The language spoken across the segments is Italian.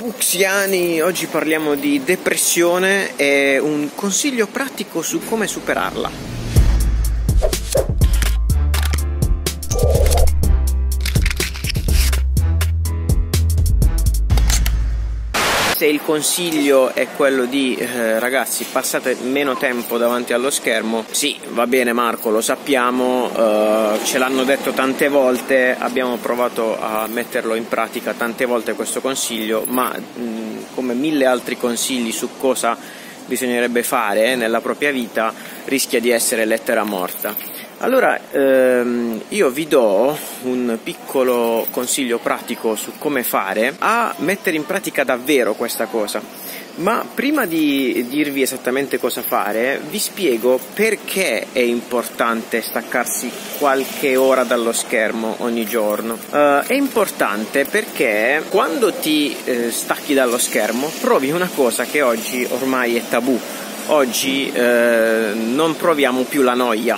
Buxiani, oggi parliamo di depressione e un consiglio pratico su come superarla. Il consiglio è quello di eh, ragazzi passate meno tempo davanti allo schermo, sì, va bene Marco, lo sappiamo, eh, ce l'hanno detto tante volte, abbiamo provato a metterlo in pratica tante volte questo consiglio, ma mh, come mille altri consigli su cosa bisognerebbe fare nella propria vita rischia di essere lettera morta. Allora, ehm, io vi do un piccolo consiglio pratico su come fare a mettere in pratica davvero questa cosa. Ma prima di dirvi esattamente cosa fare, vi spiego perché è importante staccarsi qualche ora dallo schermo ogni giorno. Uh, è importante perché quando ti eh, stacchi dallo schermo provi una cosa che oggi ormai è tabù. Oggi eh, non proviamo più la noia,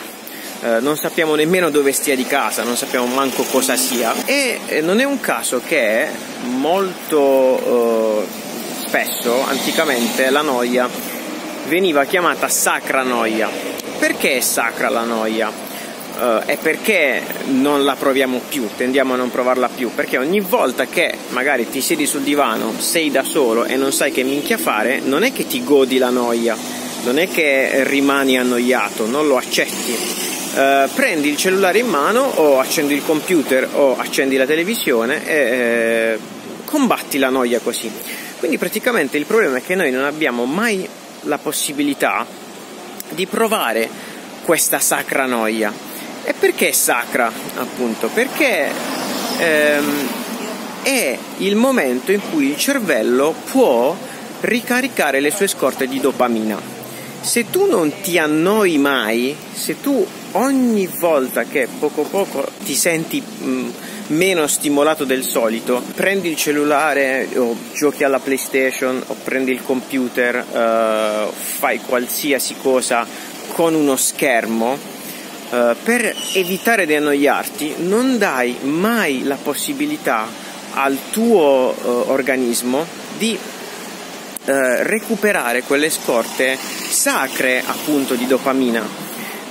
eh, non sappiamo nemmeno dove stia di casa, non sappiamo manco cosa sia e eh, non è un caso che molto eh, spesso, anticamente, la noia veniva chiamata sacra noia. Perché è sacra la noia? Uh, è perché non la proviamo più, tendiamo a non provarla più, perché ogni volta che magari ti siedi sul divano, sei da solo e non sai che minchia fare, non è che ti godi la noia, non è che rimani annoiato, non lo accetti, eh, prendi il cellulare in mano o accendi il computer o accendi la televisione e eh, combatti la noia così. Quindi praticamente il problema è che noi non abbiamo mai la possibilità di provare questa sacra noia. E perché è sacra, appunto? Perché ehm, è il momento in cui il cervello può ricaricare le sue scorte di dopamina. Se tu non ti annoi mai, se tu ogni volta che poco poco ti senti mh, mm, meno stimolato del solito, prendi il cellulare o giochi alla PlayStation o prendi il computer, uh, fai qualsiasi cosa con uno schermo, uh, per evitare di annoiarti, non dai mai la possibilità al tuo uh, organismo di recuperare quelle scorte sacre appunto di dopamina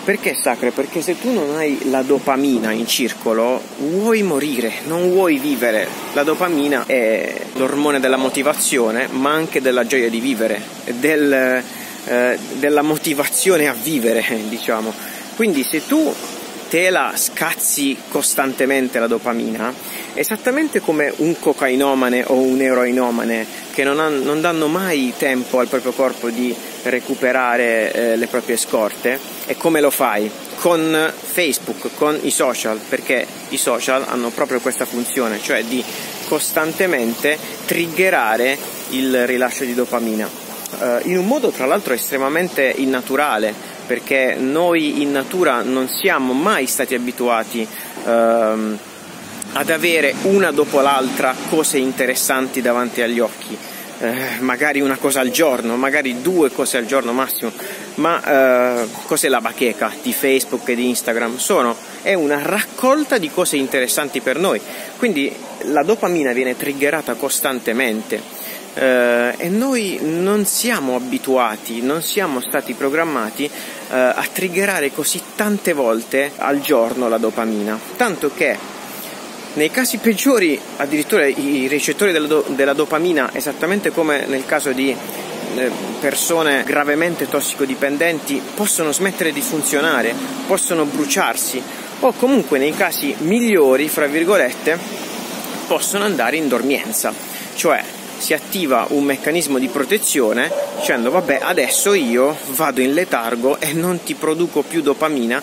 perché sacre? Perché se tu non hai la dopamina in circolo, vuoi morire, non vuoi vivere. La dopamina è l'ormone della motivazione, ma anche della gioia di vivere, del, eh, della motivazione a vivere, diciamo. Quindi se tu te la scazzi costantemente la dopamina, esattamente come un cocainomane o un eroinomane che non, hanno, non danno mai tempo al proprio corpo di recuperare eh, le proprie scorte, e come lo fai? Con Facebook, con i social, perché i social hanno proprio questa funzione, cioè di costantemente triggerare il rilascio di dopamina, eh, in un modo tra l'altro estremamente innaturale perché noi in natura non siamo mai stati abituati ehm, ad avere una dopo l'altra cose interessanti davanti agli occhi. Eh, magari una cosa al giorno, magari due cose al giorno massimo, ma eh, cos'è la bacheca di Facebook e di Instagram? Sono, è una raccolta di cose interessanti per noi, quindi la dopamina viene triggerata costantemente. Eh, e noi non siamo abituati, non siamo stati programmati eh, a triggerare così tante volte al giorno la dopamina, tanto che nei casi peggiori addirittura i recettori della, do- della dopamina, esattamente come nel caso di eh, persone gravemente tossicodipendenti, possono smettere di funzionare, possono bruciarsi o comunque nei casi migliori, fra virgolette, possono andare in dormienza, cioè si attiva un meccanismo di protezione dicendo vabbè adesso io vado in letargo e non ti produco più dopamina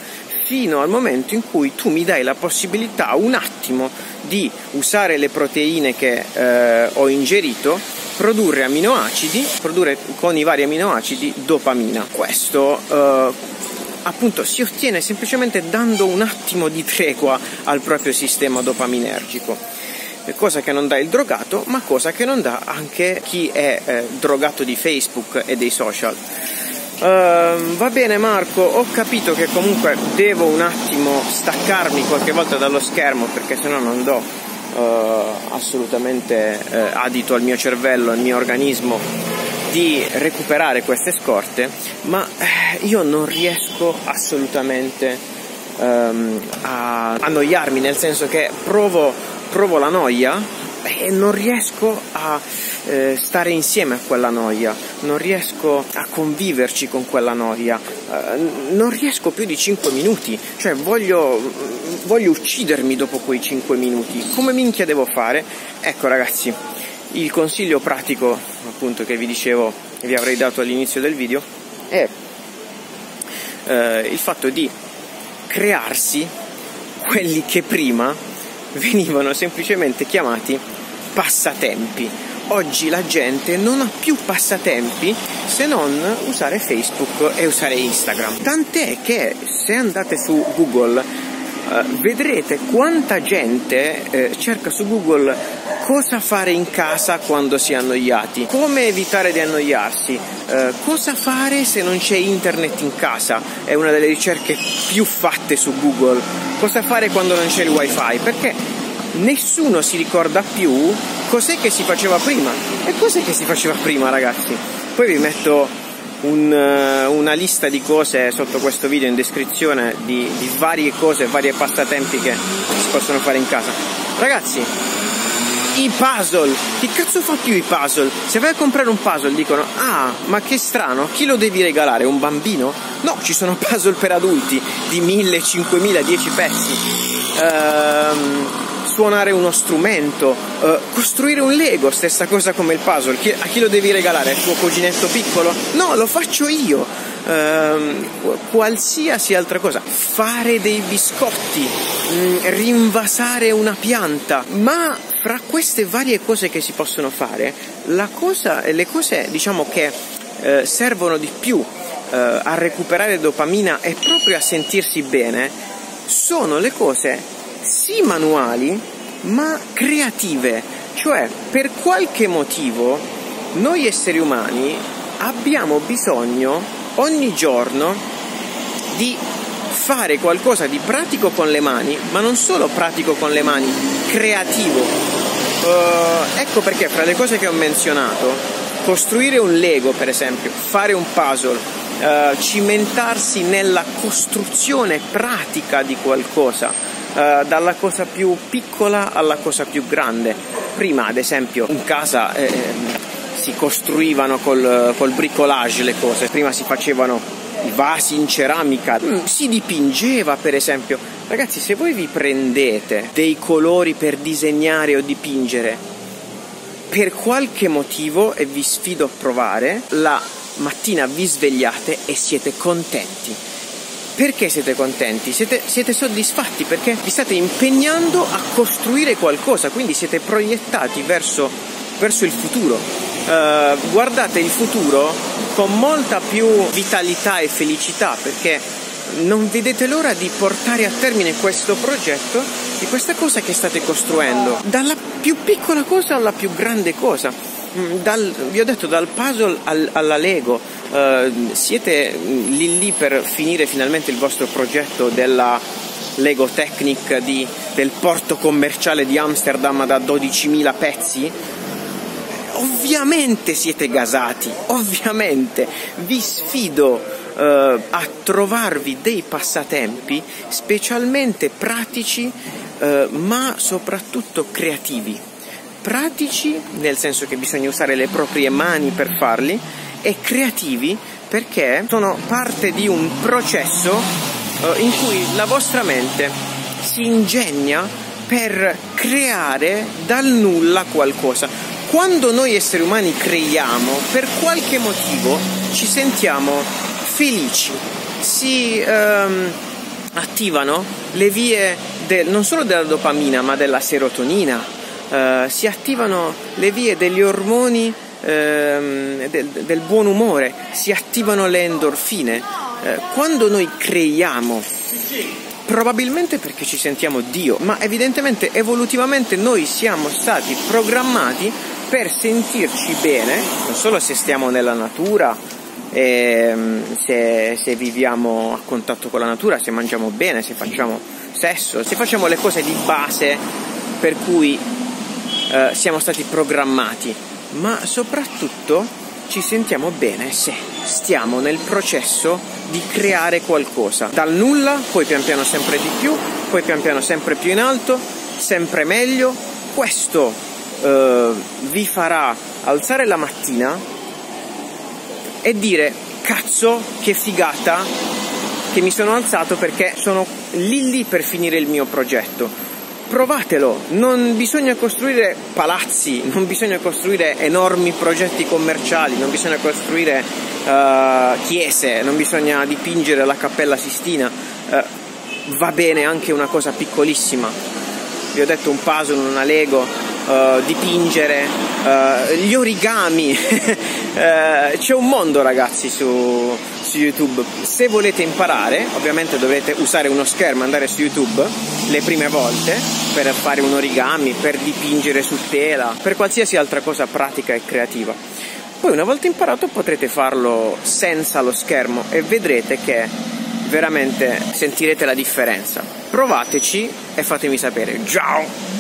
fino al momento in cui tu mi dai la possibilità un attimo di usare le proteine che eh, ho ingerito, produrre aminoacidi, produrre con i vari aminoacidi dopamina. Questo eh, appunto si ottiene semplicemente dando un attimo di tregua al proprio sistema dopaminergico cosa che non dà il drogato, ma cosa che non dà anche chi è eh, drogato di Facebook e dei social. Uh, va bene Marco, ho capito che comunque devo un attimo staccarmi qualche volta dallo schermo perché sennò non do eh, assolutamente eh, adito al mio cervello, al mio organismo di recuperare queste scorte, ma eh, io non riesco assolutamente ehm, a annoiarmi, nel senso che provo, provo la noia e non riesco a eh, stare insieme a quella noia, non riesco a conviverci con quella noia, eh, non riesco più di 5 minuti, cioè voglio, voglio uccidermi dopo quei 5 minuti. Come minchia devo fare? Ecco ragazzi, il consiglio pratico appunto che vi dicevo e vi avrei dato all'inizio del video è eh, il fatto di crearsi quelli che prima venivano semplicemente chiamati passatempi. Oggi la gente non ha più passatempi se non usare Facebook e usare Instagram. Tant'è che se andate su Google eh, vedrete quanta gente eh, cerca su Google cosa fare in casa quando si è annoiati, come evitare di annoiarsi, eh, cosa fare se non c'è internet in casa, è una delle ricerche più fatte su Google, cosa fare quando non c'è il wifi, perché nessuno si ricorda più cos'è che si faceva prima. E cos'è che si faceva prima, ragazzi? Poi vi metto un, uh, una lista di cose sotto questo video in descrizione di, di varie cose, varie passatempi che si possono fare in casa. Ragazzi, i puzzle. Che cazzo fa più i puzzle? Se vai a comprare un puzzle dicono, ah, ma che strano, chi lo devi regalare? Un bambino? No, ci sono puzzle per adulti di 1000, 5000, 10 pezzi. Ehm suonare uno strumento, uh, costruire un Lego, stessa cosa come il puzzle. Chi, a chi lo devi regalare? Al tuo cuginetto piccolo? No, lo faccio io. Uh, qualsiasi altra cosa, fare dei biscotti, mh, mm, rinvasare una pianta, ma fra queste varie cose che si possono fare, cosa, le cose diciamo che uh, servono di più a recuperare dopamina e proprio a sentirsi bene, sono le cose sì manuali, ma creative. Cioè, per qualche motivo, noi esseri umani abbiamo bisogno ogni giorno di fare qualcosa di pratico con le mani, ma non solo pratico con le mani, creativo. Uh, ecco perché fra le cose che ho menzionato, costruire un Lego per esempio, fare un puzzle, uh, cimentarsi nella costruzione pratica di qualcosa, eh, dalla cosa più piccola alla cosa più grande. Prima, ad esempio, in casa eh, si costruivano col, col bricolage le cose, prima si facevano i vasi in ceramica, mm, si dipingeva per esempio. Ragazzi, se voi vi prendete dei colori per disegnare o dipingere, per qualche motivo, e vi sfido a provare, la mattina vi svegliate e siete contenti perché siete contenti? Siete, siete, soddisfatti perché vi state impegnando a costruire qualcosa, quindi siete proiettati verso, verso il futuro. Uh, guardate il futuro con molta più vitalità e felicità perché non vedete l'ora di portare a termine questo progetto di questa cosa che state costruendo, dalla più piccola cosa alla più grande cosa. Mm, dal, vi ho detto dal puzzle al, alla Lego, uh, siete lì lì per finire finalmente il vostro progetto della Lego Technic di, del porto commerciale di Amsterdam da 12.000 pezzi? Ovviamente siete gasati, ovviamente. Vi sfido uh, a trovarvi dei passatempi specialmente pratici uh, ma soprattutto creativi pratici, nel senso che bisogna usare le proprie mani per farli, e creativi perché sono parte di un processo uh, in cui la vostra mente si ingegna per creare dal nulla qualcosa. Quando noi esseri umani creiamo, per qualche motivo ci sentiamo felici, si um, attivano le vie del, non solo della dopamina ma della serotonina, uh, si attivano le vie degli ormoni ehm, del, del, buon umore, si attivano le endorfine. Uh, quando noi creiamo, probabilmente perché ci sentiamo Dio, ma evidentemente evolutivamente noi siamo stati programmati per sentirci bene, non solo se stiamo nella natura, ehm, se, se, viviamo a contatto con la natura, se mangiamo bene, se facciamo sesso, se facciamo le cose di base per cui eh, siamo stati programmati, ma soprattutto ci sentiamo bene se stiamo nel processo di creare qualcosa. Dal nulla, poi pian piano sempre di più, poi pian piano sempre più in alto, sempre meglio. Questo eh, vi farà alzare la mattina e dire cazzo che figata che mi sono alzato perché sono lì lì per finire il mio progetto provatelo, non bisogna costruire palazzi, non bisogna costruire enormi progetti commerciali, non bisogna costruire uh, chiese, non bisogna dipingere la cappella Sistina, uh, va bene anche una cosa piccolissima. Vi ho detto un puzzle, una Lego, uh, dipingere, gli origami, c'è un mondo ragazzi su, su YouTube. Se volete imparare, ovviamente dovete usare uno schermo, andare su YouTube le prime volte per fare un origami, per dipingere su tela, per qualsiasi altra cosa pratica e creativa. Poi una volta imparato potrete farlo senza lo schermo e vedrete che veramente sentirete la differenza. Provateci e fatemi sapere. Ciao!